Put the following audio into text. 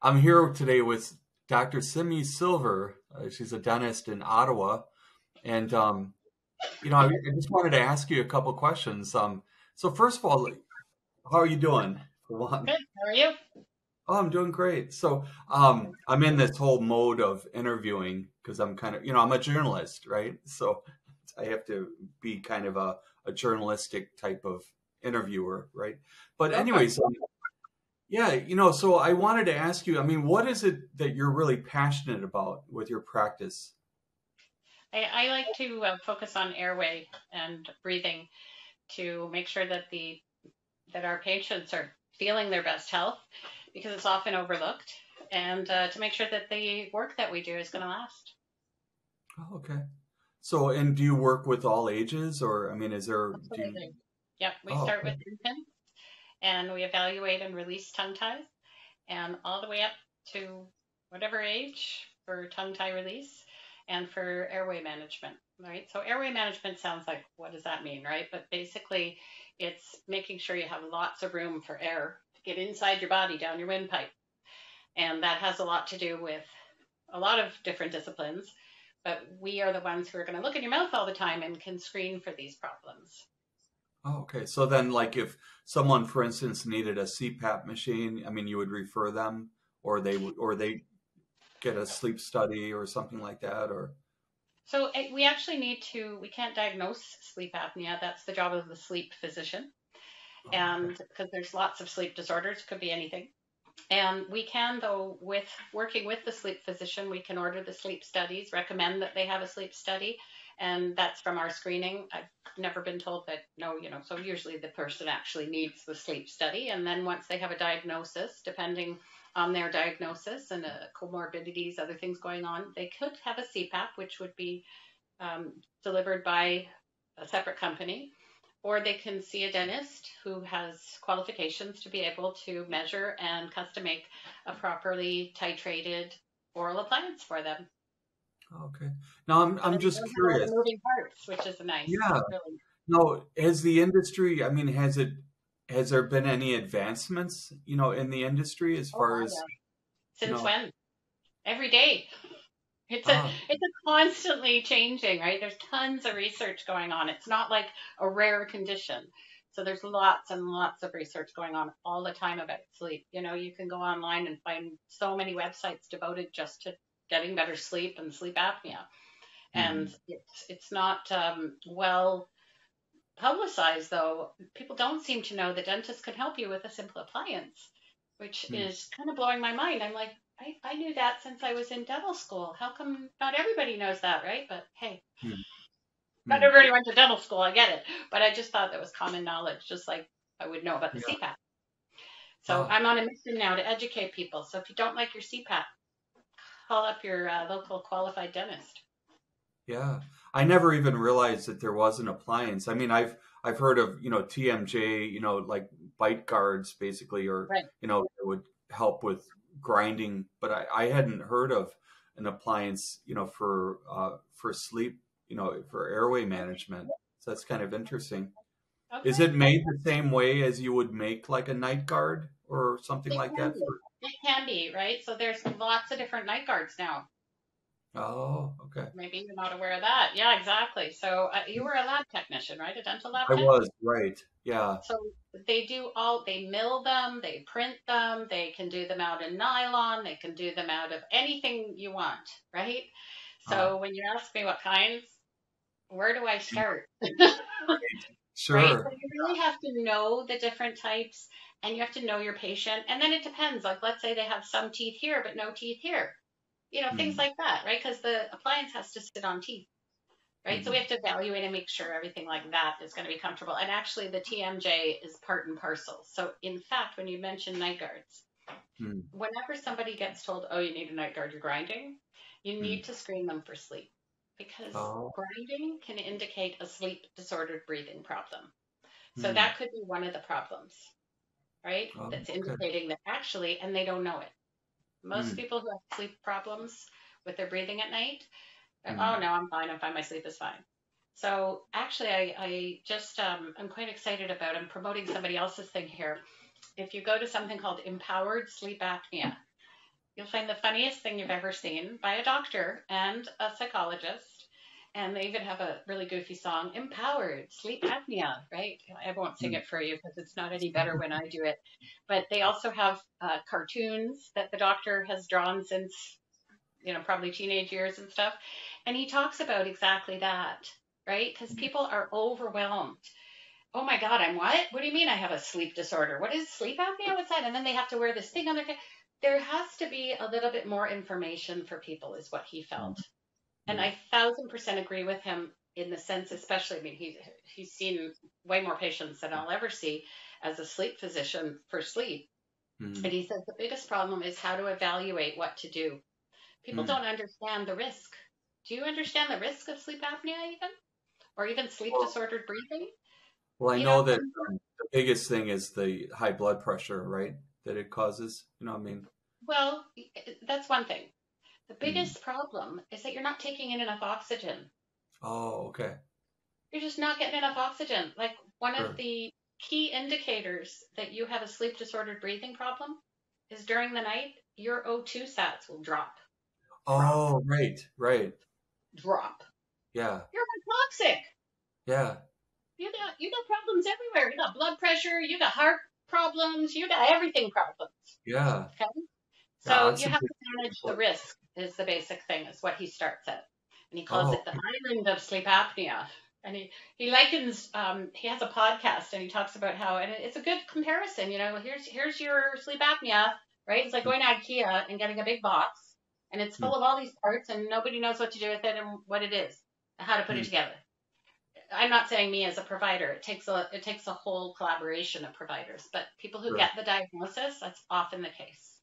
I'm here today with Dr. Simi Silver. Uh, she's a dentist in Ottawa, and um, you know, I, I, just wanted to ask you a couple questions. Um, so first of all, how are you doing? Good. How are you? Oh, I'm doing great. So um, I'm in this whole mode of interviewing because I'm kind of, you know, I'm a journalist, right? So I have to be kind of a, a journalistic type of interviewer, right? But anyways, um, yeah, you know, so I wanted to ask you, I mean, what is it that you're really passionate about with your practice? I, I like to uh, focus on airway and breathing to make sure that the that our patients are feeling their best health because it's often overlooked, and uh, to make sure that the work that we do is going to last. Oh, okay. So, and do you work with all ages, or I mean, is there? Absolutely. You... Yep, we oh, start okay. with infants, and we evaluate and release tongue ties, and all the way up to whatever age for tongue tie release and for airway management, right? So airway management sounds like what does that mean, right? But basically, it's making sure you have lots of room for air to get inside your body down your windpipe, and that has a lot to do with a lot of different disciplines. But we are the ones who are going to look in your mouth all the time and can screen for these problems. Oh, okay. So then, like, if someone, for instance, needed a CPAP machine, I mean, you would refer them, or they would, or they get a sleep study or something like that, or. So eh, we actually need to. We can't diagnose sleep apnea. That's the job of the sleep physician, oh, and because there's lots of sleep disorders, could be anything. And we can, though, with working with the sleep physician, we can order the sleep studies, recommend that they have a sleep study, and that's from our screening. I've never been told that no, you know, so usually the person actually needs the sleep study, and then once they have a diagnosis, depending on their diagnosis and uh, comorbidities, other things going on, they could have a CPAP, which would be um, delivered by a separate company, or they can see a dentist who has qualifications to be able to measure and custom make a properly titrated oral appliance for them. Okay. Now I'm I'm just curious. Moving parts, which is nice. Yeah. Really. No, has the industry? I mean, has it? Has there been any advancements? You know, in the industry as oh, far as since you know, when? Every day. It's a uh, it's a constantly changing, right? There's tons of research going on. It's not like a rare condition. So there's lots and lots of research going on all the time about sleep. You know, you can go online and find so many websites devoted just to getting better sleep and sleep apnea. Mm-hmm. And it's it's not um, well publicized though. People don't seem to know that dentists can help you with a simple appliance, which mm is kind of blowing my mind. I'm like, I, I knew that since I was in dental school. How come not everybody knows that, right? But hey, mm not everybody went to dental school. I get it, but I just thought that was common knowledge, just like I would know about the yeah. CPAP. So I'm on a mission now to educate people. So if you don't like your CPAP, call up your uh, local qualified dentist. Yeah, I never even realized that there was an appliance. I mean, I've I've heard of you know TMJ, you know, like bite guards basically, or right. you know, it would help with grinding, but I, I hadn't heard of an appliance, you know, for uh, for sleep, you know, for airway management. So that's kind of interesting. Okay. Is it made the same way as you would make like a night guard or something it like that? For... It can be, right? So there's lots of different night guards now. Oh, okay. Maybe you're not aware of that. Yeah, exactly. So uh, you were a lab technician, right? A dental lab. I tech? was, right. Yeah. So they do all. They mill them. They print them. They can do them out in nylon. They can do them out of anything you want, right? So uh, when you ask me what kinds, where do I start? Sure. Right? So you really have to know the different types and you have to know your patient. And then it depends. Like, let's say they have some teeth here, but no teeth here. You know, mm things like that, right? Because the appliance has to sit on teeth, right? mm So we mm-hmm. have to evaluate and make sure everything like that is going to be comfortable. And actually, the TMJ is part and parcel. So, in fact, when you mention night guards, mm whenever somebody gets told, oh, you need a night guard, you're grinding, you mm. need to screen them for sleep because oh. grinding can indicate a sleep disordered breathing problem. So mm. that could be one of the problems, right? Oh, That's indicating okay. that actually, and they don't know it. Most mm. people who have sleep problems with their breathing at night, mm. oh no, I'm fine. I'm fine. My sleep is fine. So actually, I, I just um, I'm quite excited about. I'm promoting somebody else's thing here. If you go to something called Empowered Sleep Apnea, you'll find the funniest thing you've ever seen by a doctor and a psychologist. And they even have a really goofy song, Empowered, Sleep Apnea, right? I won't sing it for you because it's not any better when I do it. But they also have uh, cartoons that the doctor has drawn since, you know, probably teenage years and stuff. And he talks about exactly that, right? Because people are overwhelmed oh my God, I'm what? What do you mean I have a sleep disorder? What is sleep apnea? What's that? And then they have to wear this thing on their head. There has to be a little bit more information for people, is what he felt. Mm-hmm. And I thousand percent agree with him in the sense, especially, I mean, he, he's seen way more patients than I'll ever see as a sleep physician for sleep. Mm-hmm. And he says the biggest problem is how to evaluate what to do. People mm-hmm. don't understand the risk. Do you understand the risk of sleep apnea even? Or even sleep well, disordered breathing? Well, I know, know that the biggest thing is the high blood pressure, right? That it causes. You know what I mean? Well, that's one thing. The mm. biggest mm. problem is that you're not taking in enough oxygen. Oh, okay. You're just not getting enough oxygen. Like one sure. of the key indicators that you have a sleep disordered breathing problem is during the night, your O2 sats will drop. Oh, right, right. Drop. Yeah. You're toxic. Yeah. You got you got problems everywhere. You got blood pressure. You got heart problems. You got everything problems. Yeah. Okay. So you have to manage the risk. Is the basic thing. Is what he starts at, and he calls oh. it the island of sleep apnea. And he he likens. Um, he has a podcast, and he talks about how, and it's a good comparison. You know, here's here's your sleep apnea, right? It's like going to IKEA and getting a big box, and it's full mm. of all these parts, and nobody knows what to do with it and what it is, how to put mm. it hmm. together. I'm not saying me as a provider. It takes a it takes a whole collaboration of providers, but people who right. get the diagnosis, that's often the case.